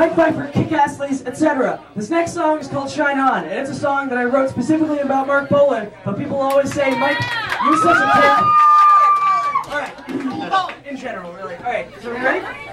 Mike Pfeiffer, Kick-Ass etc. This next song is called Shine On, and it's a song that I wrote specifically about Mark Boland, but people always say, Mike, you're such a kid. Alright. In general, really. Alright, so we ready?